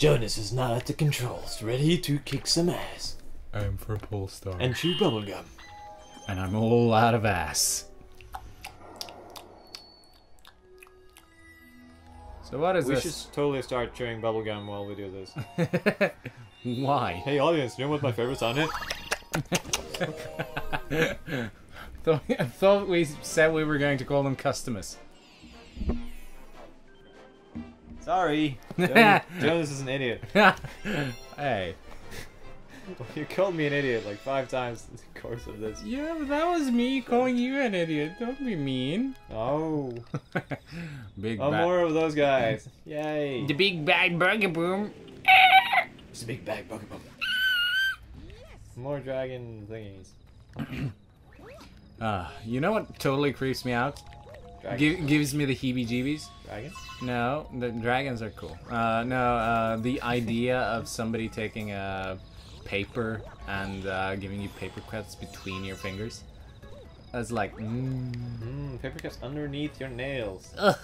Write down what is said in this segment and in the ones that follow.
Jonas is not at the controls, ready to kick some ass I am for Polestar. and chew bubblegum. and I'm all out of ass. So what is We this? should totally start chewing bubblegum while we do this. Why? hey audience, you know what my favorite sound is? Thought- I thought we said we were going to call them customers. Sorry. Jonas, Jonas is an idiot. hey. You called me an idiot like five times in the course of this. Yeah, but that was me calling you an idiot. Don't be mean. Oh. Big Oh, bad. more of those guys. Yay. The big bad burger boom. It's a big bag bucket boom. More dragon thingies. Uh, you know what totally creeps me out? Dragon. Gi- gives me the heebie-jeebies. Dragons? No, the dragons are cool. Uh, no, uh, the idea of somebody taking a paper and uh, giving you paper cuts between your fingers. That's like, mm, Mmm, paper cuts underneath your nails. ugh.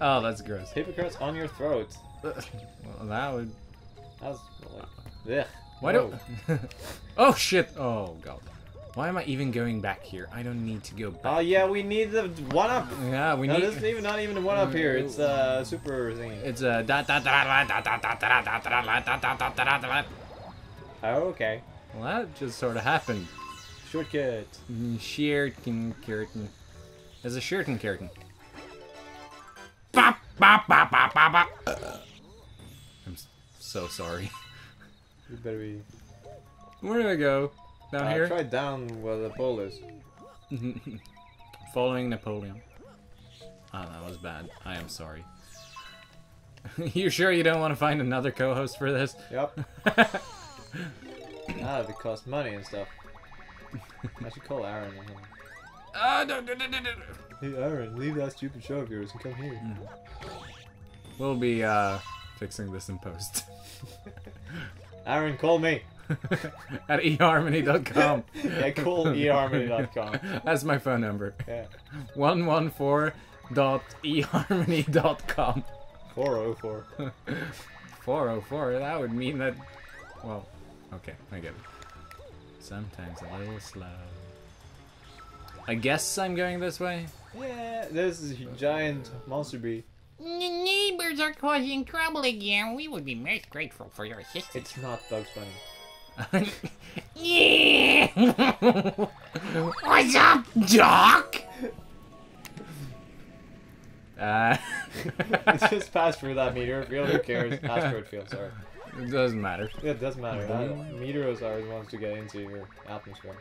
oh, that's gross. Paper cuts on your throat. Well, that would. That's like. Ugh. Why Whoa. don't? oh shit! Oh god. Why am I even going back here? I don't need to go back. Oh yeah, we need the one up. yeah, we No, need. this isn't even not even a one up here. It's uh super thingy. It's a da da da da da da da da da da da da da da da da da. Oh, okay. Well, that just sort of happened. Shortcut. Shirten curtain. There's a shirten curtain. Bop, bop, bop, bop, bop, bop. I'm so sorry. You better be. Where do I go? Down Uh, here? try down where the pole is. Following Napoleon. Oh, that was bad. I am sorry. you sure you don't want to find another co-host for this? Yep. ah, they cost money and stuff. I should call Aaron. Ah, no, no, no, no, no. Hey Aaron, leave that stupid show of yours and come here. We'll be uh, fixing this in post. Aaron, call me. At eharmony.com. Yeah, call eharmony.com. That's my phone number. Yeah. 114.eharmony.com. 404. 404, that would mean that. Well, okay, I get it. Sometimes a little slow. I guess I'm going this way. Yeah, there's this giant monster bee. The neighbors are causing trouble again. We would be most grateful for your assistance. It's not Bugs Bunny. Yeah! What's up, Doc? Uh, It's just passed through that meteor field. Who cares? Asteroid field, sorry. it doesn't matter. Yeah, it doesn't matter. Uh, meteors are the ones to get into your atmosphere.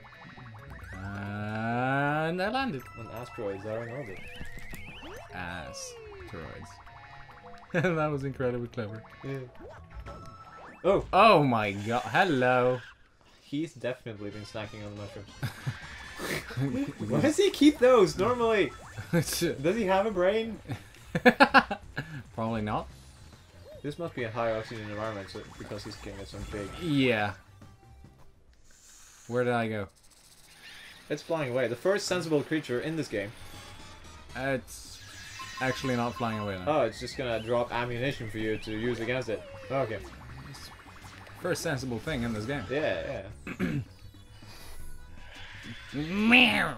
And I landed. And asteroids are in orbit. Asteroids. that was incredibly clever. Yeah. Oh, Oh my god. Hello. he's definitely been snacking on the mushrooms. Why does he keep those normally? Does he have a brain? Probably not. This must be a high oxygen environment so, because he's getting it so big. Yeah. Where did I go? It's flying away. The first sensible creature in this game. It's actually not flying away now. Oh, it's just gonna drop ammunition for you to use against it. Okay. First sensible thing in this game. Yeah, yeah. Meow.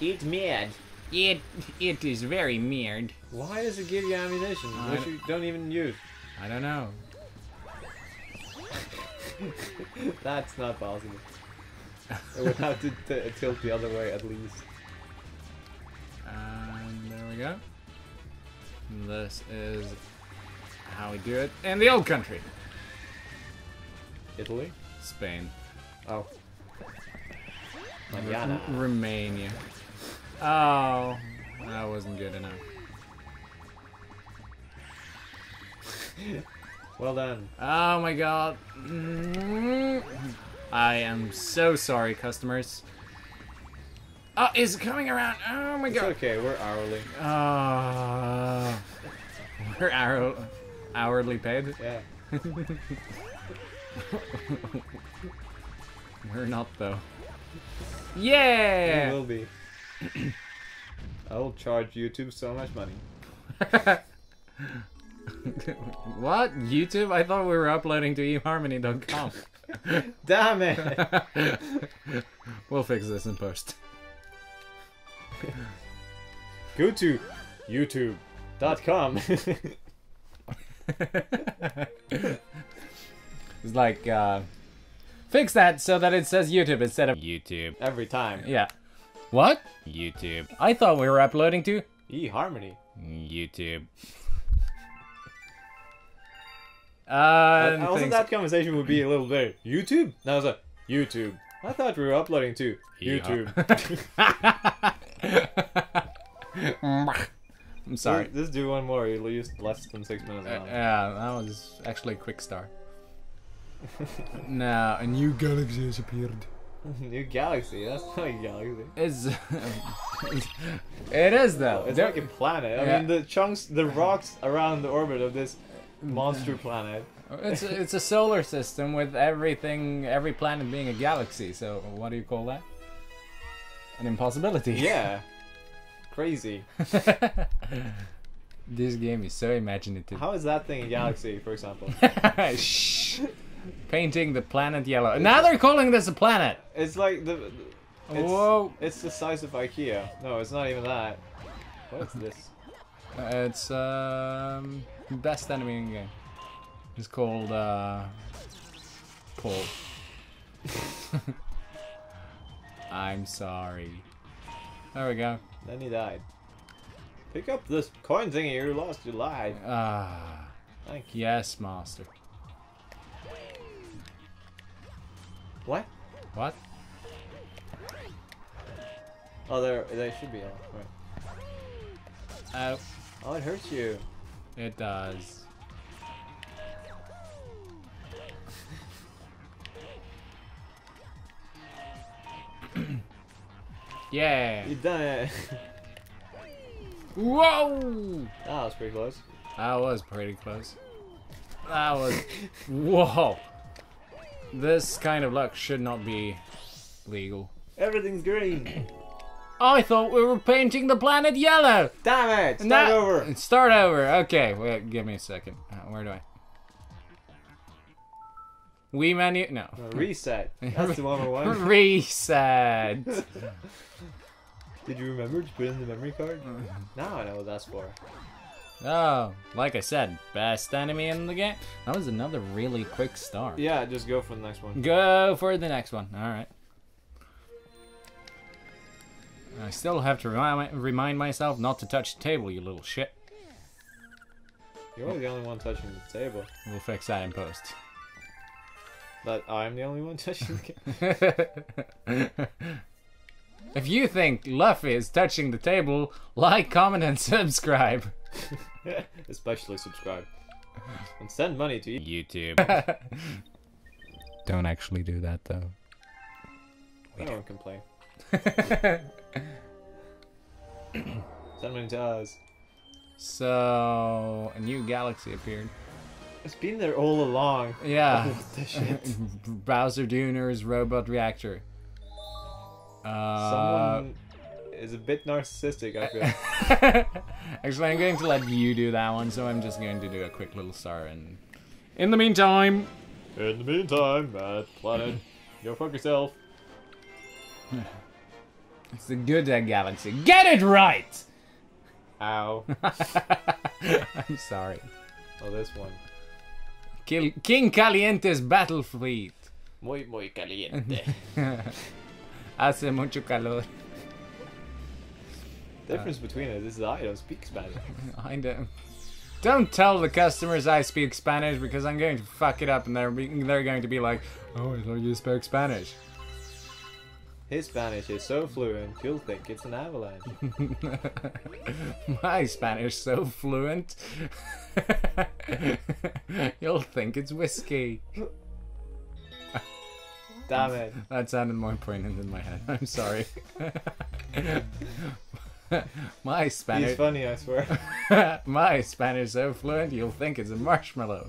Eat mad. It, it is very weird. Why does it give you ammunition I which you don't even use? I don't know. That's not possible. It would have to t- tilt the other way at least. And there we go. This is how we do it in the old country. Italy? Spain. Oh. R- Manana. Romania. Oh, that wasn't good enough. Well done. Oh my god. Mm. I am so sorry, customers. Oh, is it coming around? Oh my It's god. okay, we're hourly. Uh, we're hour, hourly paid. Yeah. We're not though. Yeah! Yeah. will be. I will charge YouTube so much money. what? YouTube? I thought we were uploading to eharmony.com. Damn it! we'll fix this in post. Go to YouTube.com. it's like, uh, fix that so that it says YouTube instead of YouTube. Every time. Yeah. What? YouTube. I thought we were uploading to eHarmony. YouTube. Uh, also, things- that conversation would be a little bit YouTube. Now it's like YouTube. I thought we were uploading to YouTube. I'm sorry. Let's, let's do one more. You'll use less than six minutes Uh, long. yeah, that was actually a quick start. Now, a new galaxy has appeared. New galaxy. That's not a galaxy. Is it is though. It's There- like a planet. I Yeah. mean, the chunks, the rocks around the orbit of this monster planet. it's a, it's a solar system with everything, every planet being a galaxy. So what do you call that? An impossibility. Yeah. Crazy. this game is so imaginative. How is that thing a galaxy, for example? Shh. Painting the planet yellow. Now they're calling this a planet. It's like the. It's, Whoa. It's the size of IKEA. No, it's not even that. What's this? Uh, it's um best enemy in game. It's called uh Paul. I'm sorry. There we go. Then he died. Pick up this coin thingy you lost your life. Ah, Thank you. yes, master. What? What? Oh, there, they should be. Right. Oh, Oh, it hurts you. it does. yeah. You done it. Whoa! that was pretty close. That was pretty close. That was. Whoa! This kind of luck should not be legal. Everything's green. I thought we were painting the planet yellow! Damn it! Start over. Start over. Okay, wait, give me a second. Uh, Where do I? We menu. No. No, reset. That's the one we want. Reset. Did you remember to put in the memory card? Now I know what that's for. Oh, like I said, best enemy in the game. That was another really quick start. Yeah, just go for the next one. Go for the next one. All right. I still have to remind, remind myself not to touch the table, you little shit. You're the only one touching the table. We'll fix that in post. But I'm the only one touching the. if you think Luffie is touching the table, like, comment, and subscribe. Especially subscribe. And send money to YouTube. Don't actually do that though. I don't complain. Send money to us. so, a new galaxy appeared. It's been there all along. Yeah. What the shit? Bowser Jr.'s robot reactor. Uh, Someone is a bit narcissistic, I feel. Actually, I'm going to let you do that one, so I'm just going to do a quick little star. And in the meantime, In the meantime, Mad Planet, go fuck yourself. it's the good Egg Galaxy. Get it right! Ow. I'm sorry. Oh, this one. Kill King Kaliente's battle fleet. Muy, muy caliente. Hace mucho calor. difference between it is I don't speak Spanish. I don't. Don't tell the customers I speak Spanish because I'm going to fuck it up and they're they're going to be like, "Oh, I thought you spoke Spanish." His Spanish is so fluent, you'll think it's an avalanche. My Spanish so fluent. You'll think it's whiskey. Damn it. That sounded more poignant in my head. I'm sorry. My Spanish. He's funny, I swear. my Spanish is so fluent, you'll think it's a marshmallow.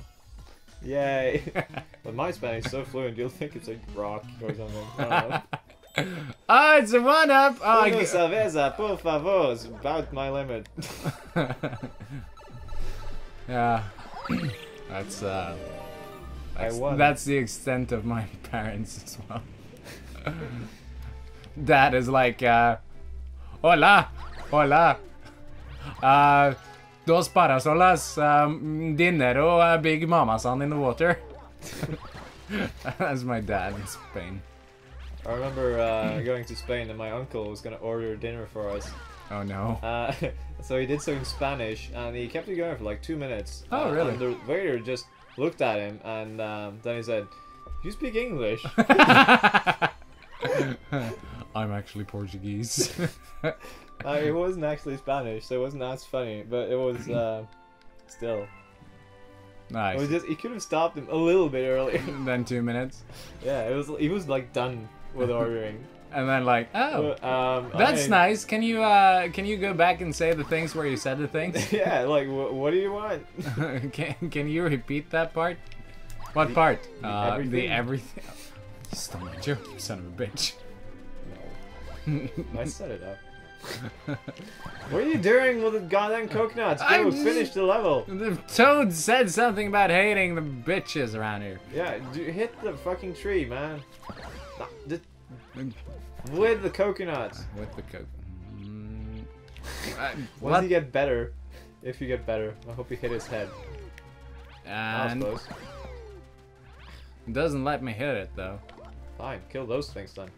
Yay. But my Spanish is so fluent, you'll think it's a rock or something. Oh, it's a one up. Oh, I Una cerveza, por favor. It's about my limit. Yeah. that's uh I that's, that's the extent of my parents as well. Dad is like uh Hola, hola. Uh dos parasolas, um, dinner och uh, Big Mama son in the water. That's my dad in Spain. I remember uh, going to Spain and my uncle was gonna order dinner for us. Oh no. Uh, so he did so in Spanish, and he kept it going for like two minutes. Oh, Uh, really? And the waiter just looked at him, and um, then he said, "You speak English?" I'm actually Portuguese. uh, it wasn't actually Spanish, so it wasn't as funny, but it was uh, still. It nice. was just he could have stopped him a little bit earlier. then two minutes, yeah, it was. He was like done with ordering. And then like, oh, um, that's I- nice. Can you uh, can you go back and say the things where you said the things? Yeah, like wh- what do you want? can can you repeat that part? What The- part? the uh, everything? The everything. You stole my joke, son of a bitch. I set it up. what are you doing with the goddamn coconuts? Go I'm- finish the level. The toad said something about hating the bitches around here. Yeah, do, hit the fucking tree, man. Just- with the coconuts. With the coke. Mm, uh, Once what? you get better, if you get better, I hope you hit his head. And doesn't let me hit it though. Fine, kill those things then.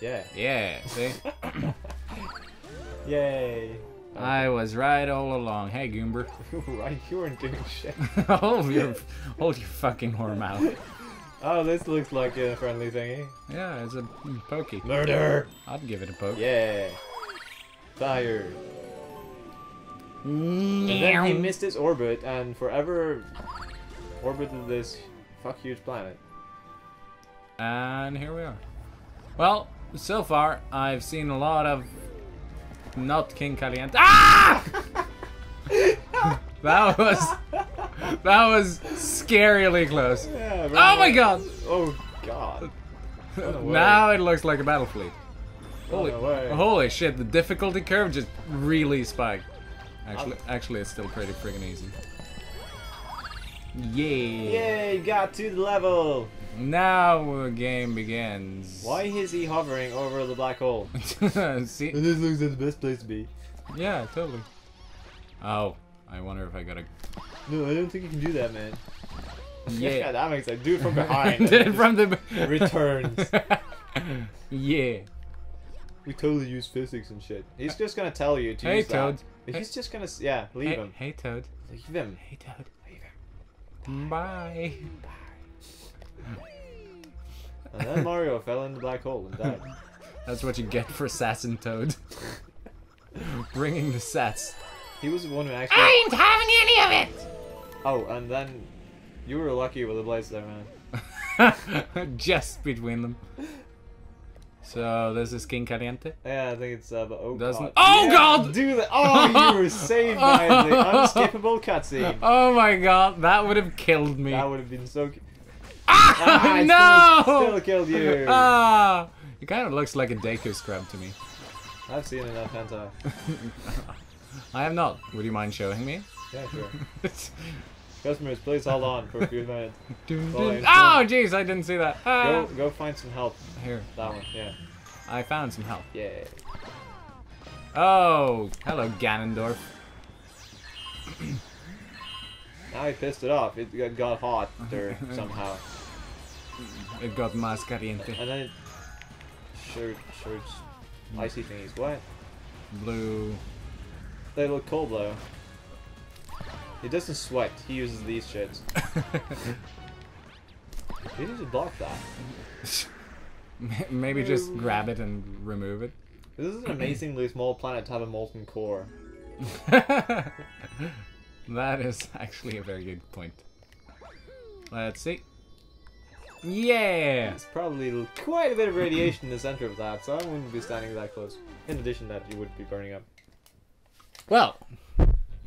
Yeah. Yeah, see? Yay. I was right all along. Hey, Goomber. right, you weren't doing shit. hold your, hold your fucking whore mouth. Oh, this looks like a friendly thingy. Yeah, it's a mm, pokey. Murder! I'd give it a poke. Yeah. Fired. And then he missed his orbit and forever orbited this fuck huge planet. And here we are. Well, so far I've seen a lot of not King Kaliente. Ah! that was that was scarily close. Yeah, Oh my god! Oh god. Now it looks like a battle fleet. Holy, holy shit! The difficulty curve just really spiked. Actually, actually, it's still pretty friggin' easy. Yeah. Yay, got to the level! Now the game begins. Why is he hovering over the black hole? See? This looks like the best place to be. Yeah, totally. Oh, I wonder if I gotta. No, I don't think you can do that, man. Yeah, that makes sense. Do it from behind. Did it from the Returns. yeah. We totally use physics and shit. He's just gonna tell you to Hey, use that. Toad. He's just gonna, yeah, leave Hey, him. hey, Toad. Leave him. Hey, Toad. Leave him. Bye. And then Mario fell in the black hole and died. That's what you get for Assassin Toad. Bringing the sats. He was the one who actually. I ain't having any of it! Oh, and then you were lucky with the blades there, man. Just between them. So there's this is King Kaliente. Yeah, I think it's uh, but oh Doesn't- god. Oh, Yeah, God! Do that! Oh, you were saved by the unskippable cutscene. Oh my god, that would have killed me. That would have been so. Ah, Ah, no! Still, still killed you. Ah, it kind of looks like a Deku scrub to me. I've seen enough hentai. I am not. Would you mind showing me? Yeah, sure. Customers, please hold on for a few minutes. Dun, Well, dun. it's Oh, jeez, I didn't see that. Ah. Go, go find some help. Here, That one, yeah, I found some help. yeah. Oh, hello, Ganondorf. Now he pissed it off. It got- got hot there somehow, It got más caliente. and then shirts, icy thingies. What? Blue. They look cold though. He doesn't sweat. He uses these shits. He needs to block that. Maybe just grab it and remove it. This is an amazingly small planet to have a molten core. that is actually a very good point. Let's see. Yeah! It's probably quite a bit of radiation in the center of that, so I wouldn't be standing that close. In addition, that you would be burning up. Well,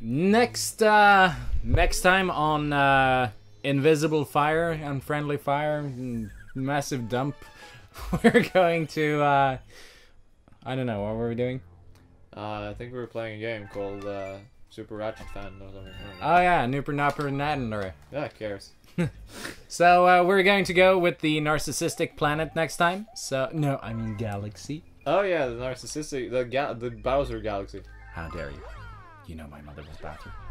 next uh next time on uh Invisible Fire, Unfriendly Fire, mm, Massive Dump, we're going to uh I don't know, what were we doing? Uh, I think we were playing a game called uh, Super Ratchet fan I mean. Oh yeah, Nooper Nopper Nadler. Yeah, cares. So uh, we're going to go with the narcissistic planet next time. So no, I mean galaxy. Oh yeah, the narcissistic, the ga- the Bowser Galaxy. How dare you? You know my mother was bathroom.